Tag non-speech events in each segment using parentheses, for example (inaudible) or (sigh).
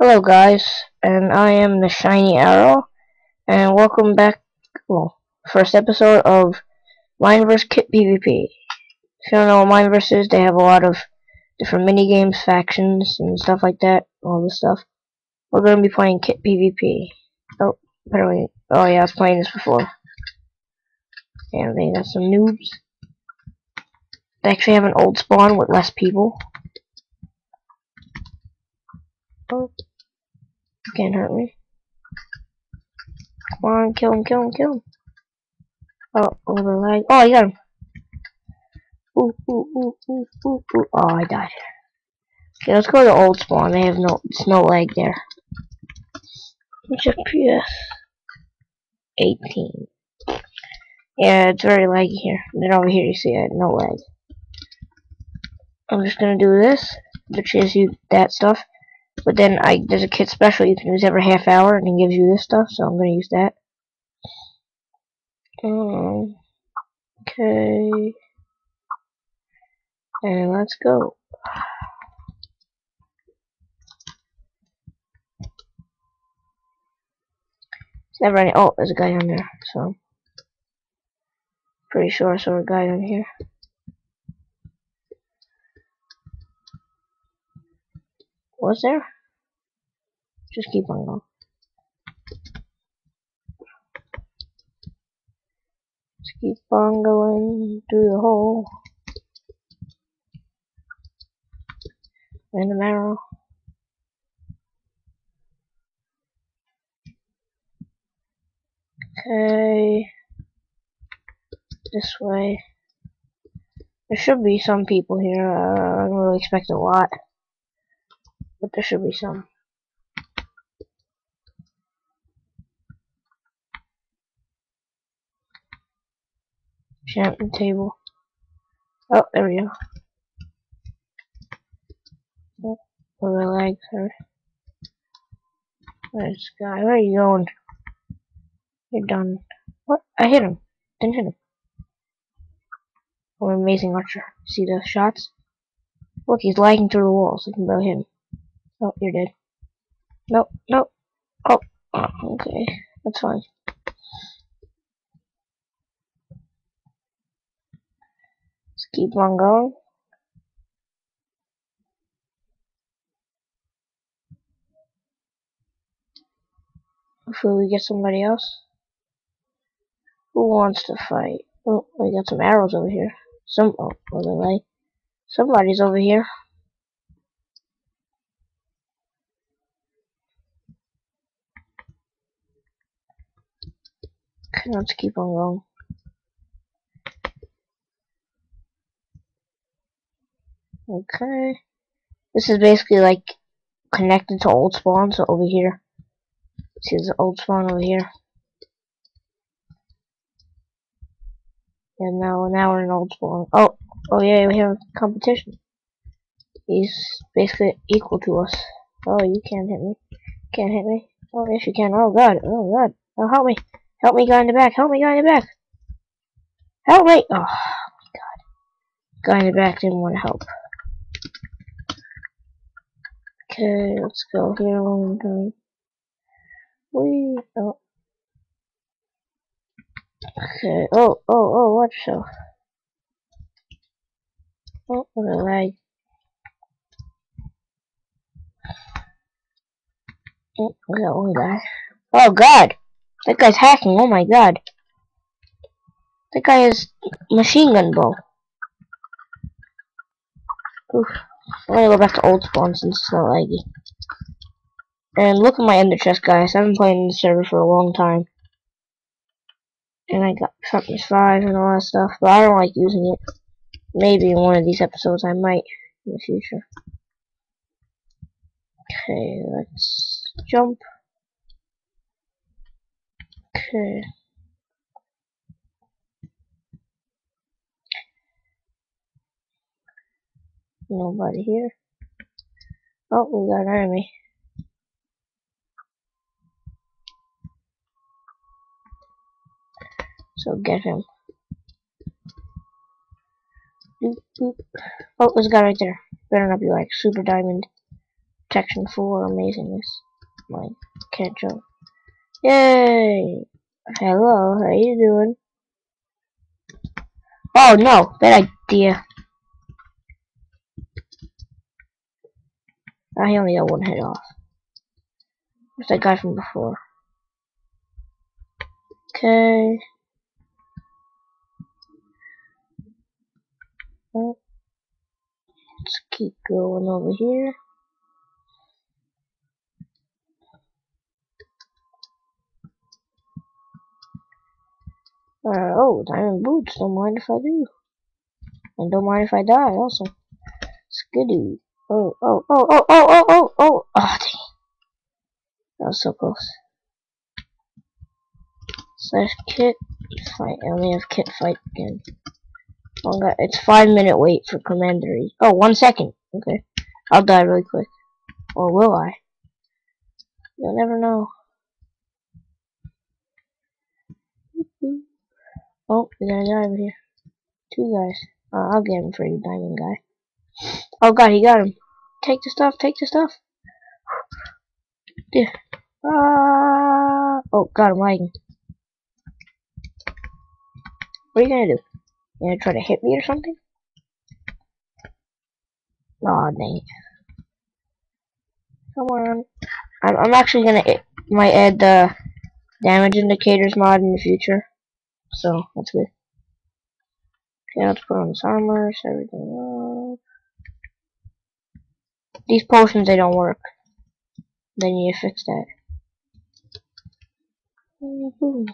Hello guys, and I am the Shiny Arrow, and welcome back, well, first episode of Mineverse Kit PvP. If you don't know what Mineverse is, they have a lot of different mini games, factions, and stuff like that, all this stuff. We're going to be playing Kit PvP. Oh, apparently, oh yeah, I was playing this before. And they got some noobs. They actually have an old spawn with less people. Oh. Can't hurt me. Come on, kill him, kill him, kill him. Oh, oh over lag. Oh, I got him. Ooh, ooh, ooh, ooh, ooh, ooh. Oh, I died. Okay, let's go to old spawn. They have no, it's no lag there. What's FPS? Uh, 18. Yeah, it's very laggy here. then over here you see I had no lag. I'm just gonna do this, which is you that stuff. But then I there's a kit special you can use every half hour and it gives you this stuff, so I'm gonna use that. Um, okay. And let's go. It's never any oh, there's a guy on there, so pretty sure I saw a guy on here. Was there? Just keep on going. Just keep on going through the hole. Random arrow. Okay. This way. There should be some people here. Uh, I don't really expect a lot but there should be some. Enchantment table. Oh, there we go. Oh, my leg, sorry. Where's guy? Where are you going? You're done. What? I hit him. Didn't hit him. Oh, amazing archer. See the shots? Look, he's lagging through the walls. I can barely hit him. Oh, you're dead. Nope, nope. Oh, okay. That's fine. Keep on going. Hopefully we get somebody else. Who wants to fight? Oh, we got some arrows over here. Some, oh, oh over Somebody's over here. Let's keep on going. Okay. This is basically like connected to old spawn, so over here. See the old spawn over here. And now now we're in old spawn. Oh oh yeah, we have competition. He's basically equal to us. Oh you can't hit me. Can't hit me. Oh yes you can. Oh god. Oh god. Oh help me. Help me, guy in the back. Help me, guy in the back. Help me. Oh, my God. Guy in the back didn't want to help. Okay, let's go here. We. Oh. Okay. Oh, oh, oh, watch yourself. Oh, a lag. Oh, we got one guy. Oh, God. That guy's hacking, oh my god. That guy has machine gun bow. Oof. I'm gonna go back to old spawn since it's not laggy. And look at my ender chest, guys. I've been playing this server for a long time. And I got something 5 and all that stuff, but I don't like using it. Maybe in one of these episodes I might in the future. Okay, let's jump. Okay. Nobody here. Oh, we got an enemy. So get him. Boop, boop. Oh, there's a guy right there. Better not be like super diamond. protection 4 amazingness. My can't jump. Yay! Hello, how you doing? Oh no, bad idea. I only got one head off. Where's that guy from before? Okay. Let's keep going over here. Uh, oh, diamond boots. Don't mind if I do. And don't mind if I die, also. Skidoo. Oh, oh, oh, oh, oh, oh, oh, oh, oh, dang. That was so close. Slash kit fight. I only have kit fight again. Oh god, it's five minute wait for commandery. Oh, one second. Okay. I'll die really quick. Or will I? You'll never know. Oh, there's a guy over here. Two guys. Uh, I'll get him for you, diamond guy. Oh god, he got him. Take the stuff, take the stuff. Yeah. Ah. Oh god, I'm lagging. What are you gonna do? You gonna try to hit me or something? Aw, oh, dang it. Come on. I'm, I'm actually gonna might add the damage indicators mod in the future. So, that's good. Okay, let's put on this armor, set everything up. These potions, they don't work. They need to fix that. Mm-hmm.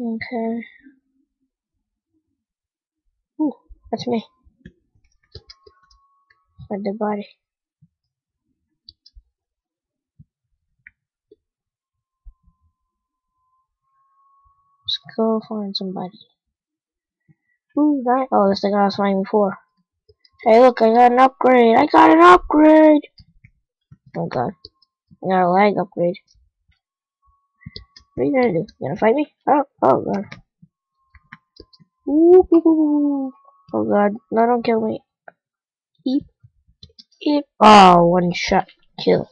Okay. Ooh, that's me. My dead body. Let's go find somebody. Ooh, that. Oh, that's the guy I was finding before. Hey, look, I got an upgrade. I got an upgrade. Oh god, I got a lag upgrade. What are you gonna do? You gonna fight me? Oh, oh god. Ooh, ooh, ooh. Oh god, no, don't kill me. Eep, eep. Oh, one shot kill.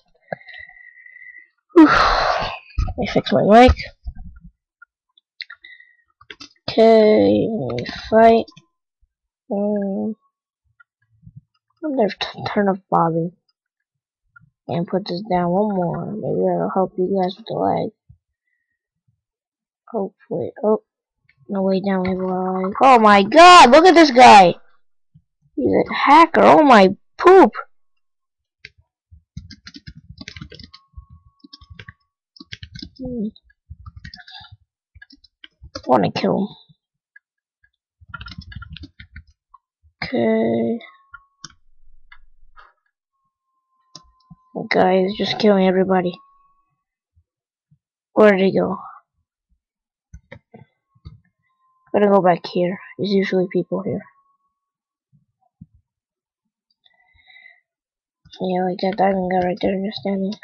Let me fix my mic. Okay, fight. Um, I'm gonna turn off Bobby and put this down one more. Maybe that'll help you guys with the lag. Hopefully. Oh, no way down we lag. Oh my god, look at this guy! He's a hacker. Oh my poop! Hmm. Wanna kill him. Okay. Guy is just killing everybody. Where did he go? I'm gonna go back here. There's usually people here. Yeah, like that diamond guy right there just standing.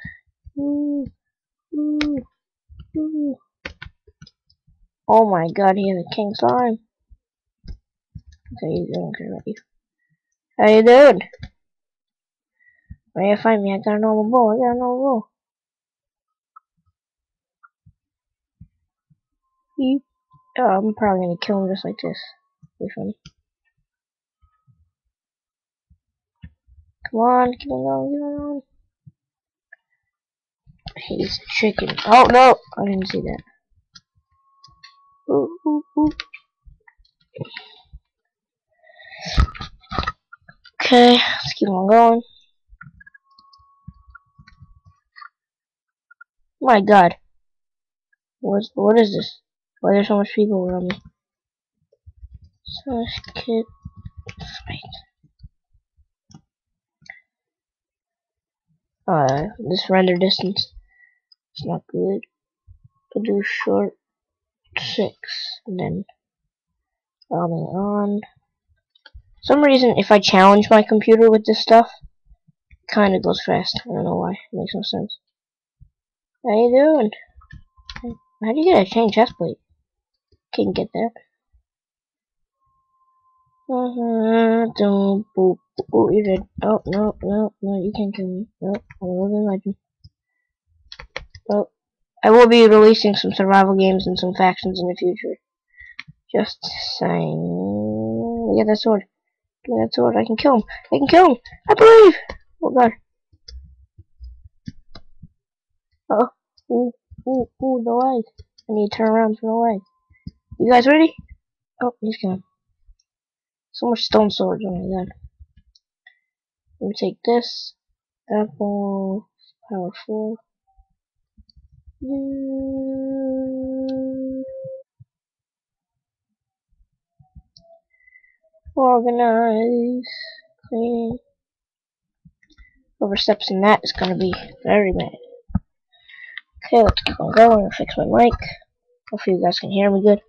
Oh my god, he has a king slime. Okay, he's get ready. How you doing? Where you find me? I got a normal bow. I got a normal bow. Beep. Oh, uh, I'm probably gonna kill him just like this. Be funny. Come on, keep on going, keep on going. He's chicken. Oh no! I didn't see that. Ooh, ooh, ooh. Okay, let's keep on going. My god. What what is this? Why are there so much people around me? Slash kit fight. Uh this render distance is not good. I'll do short six and then following on some reason, if I challenge my computer with this stuff, it kind of goes fast. I don't know why. It makes no sense. How you doing? How do you get a chain chest plate? Can't get that. Uh-huh, don't boop. Oh, dead. Oh, no, no, no, you can't kill me. No, I'm a living legend. Oh, I will be releasing some survival games and some factions in the future. Just saying. At that sword. At that sword. I can kill him. I can kill him. I believe. Oh, God. Oh, ooh, ooh, ooh, the light. I need to turn around for the light. You guys ready? Oh, he's gone. So much stone swords, oh my. Let me take this. Apple, power 4. Organize. Clean. Oversteps in that is gonna be very bad. Okay, let's keep on going. Fix my mic. Hopefully you guys can hear me good.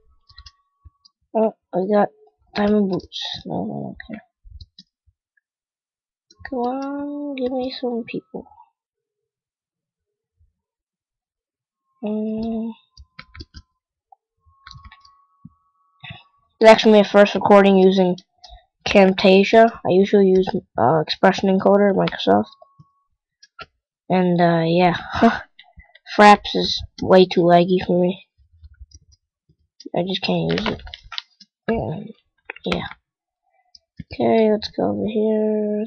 Oh, I got diamond boots. No, I don't care. Come on, give me some people. Um, it's actually my first recording using Camtasia. I usually use uh, Expression Encoder, Microsoft. And uh, yeah, (laughs) Fraps is way too laggy for me. I just can't use it. Yeah. Okay, let's go over here.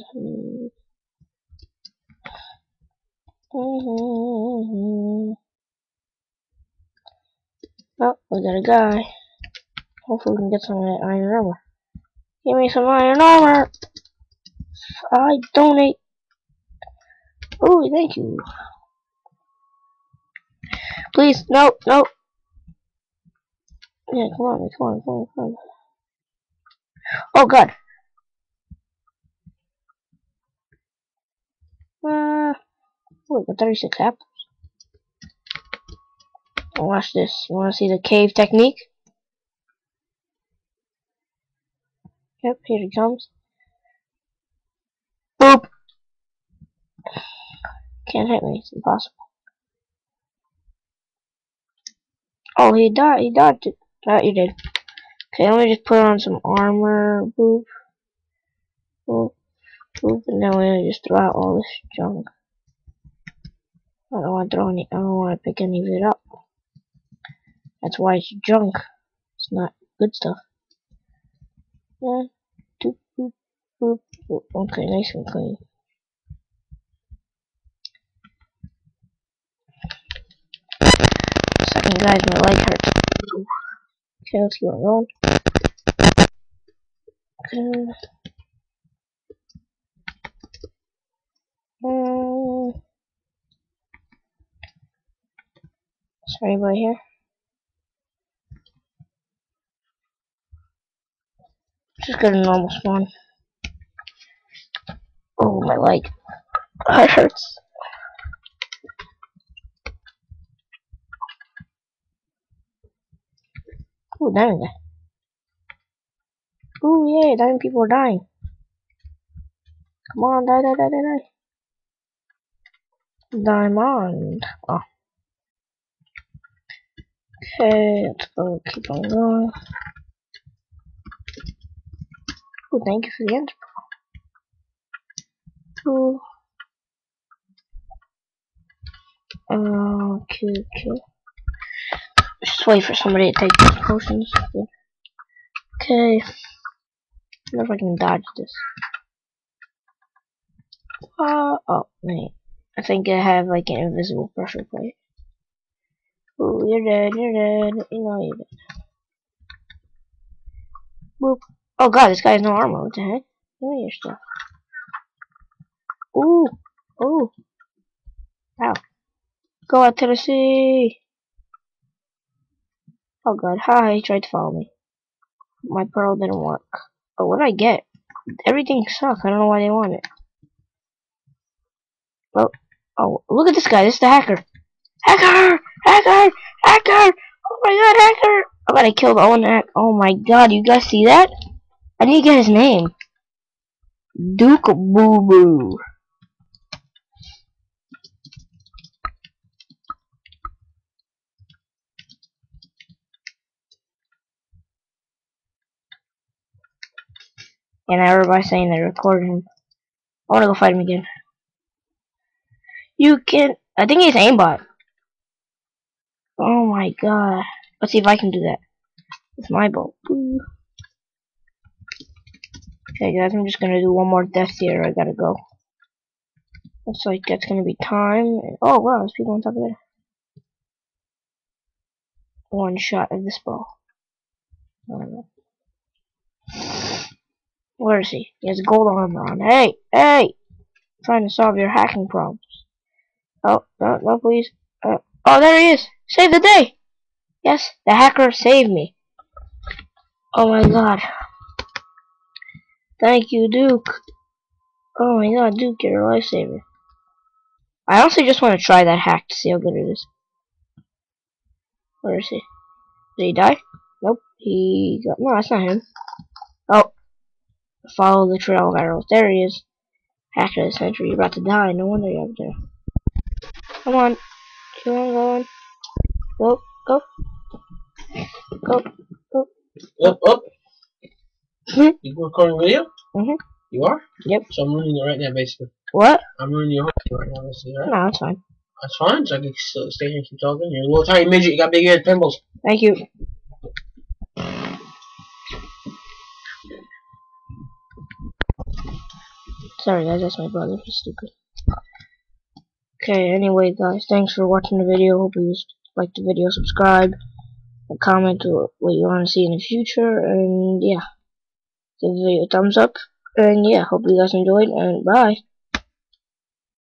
Mm-hmm. Oh, we got a guy. Hopefully we can get some of that iron armor. Give me some iron armor! I donate. Oh, thank you. Please, no, no. Yeah, come on, come on, come on, come on. Oh, God. Uh, oh, got 36 apples. Watch this. You want to see the cave technique? Yep, here it comes. Boop! Can't hit me. It's impossible. Oh, he died. He died. Oh, you did. Okay, let me just put on some armor. Boop. Boop. Boop. And then we're gonna just throw out all this junk. I don't want to throw any. I don't want to pick any of it up. That's why it's junk. It's not good stuff. Yeah. Boop, boop, boop. Okay, nice and clean. Second, guys, my leg hurts. Okay, let's keep on going. Okay. Um, sorry about here. Just go to normal spawn. Oh, my leg. It hurts. Oh, dang. Oh, yeah, dying people are dying. Come on, die, die, die, die, die. Diamond. Oh. Okay, let's go oh, keep on going. Oh, thank you for the ender pearl. Okay, okay. Just wait for somebody to take these potions. Okay. I if I can dodge this. Uh, oh, wait. I think I have like an invisible pressure plate. Oh, you're dead, you're dead. You know you're dead. Boop. Oh god, this guy has no armor. What the heck? Give me your stuff. Ooh. Ooh. Ow. Go out to the sea. Oh god, hi, he tried to follow me. My pearl didn't work. Oh, what did I get? Everything sucks. I don't know why they want it. Oh, oh, look at this guy. This is the hacker. Hacker! Hacker! Hacker! Oh my god, hacker! Oh god, I killed Owen Hack. Oh my god, you guys see that? I need to get his name. Duke Boo Boo. An error by saying they recorded him. I wanna go fight him again. You can I think he's aimbot. Oh my god. Let's see if I can do that. With my bow. Okay guys, I'm just gonna do one more death here. I gotta go. Looks like that's gonna be time. Oh wow, there's people on top of there. One shot of this ball. Where is he? He has gold armor on. Hey, hey! I'm trying to solve your hacking problems. Oh, no, no, please. Uh, oh, there he is! Save the day! Yes, the hacker saved me. Oh my god. Thank you, Duke. Oh my god, Duke, you're a lifesaver. I honestly just want to try that hack to see how good it is. Where is he? Did he die? Nope. He got no, that's not him. Oh. Follow the trail of arrows. There he is. Hacker of the century. You're about to die. No wonder you're up there. Come on. Keep on going. Go, go. Go, go. Up, up. you recording video? Mhm. You are? Yep. So I'm ruining it right now, basically. What? I'm ruining your whole right now, basically, right? No, that's fine. That's fine, so I can stay here and keep talking. You're a little tiny midget, you got big ears, pimples. Thank you. Sorry guys, that's my brother. He's stupid. Okay, anyway guys, thanks for watching the video. Hope you liked the video. Subscribe, comment what you want to see in the future, and yeah. Give the video a thumbs up, and yeah, hope you guys enjoyed, and bye.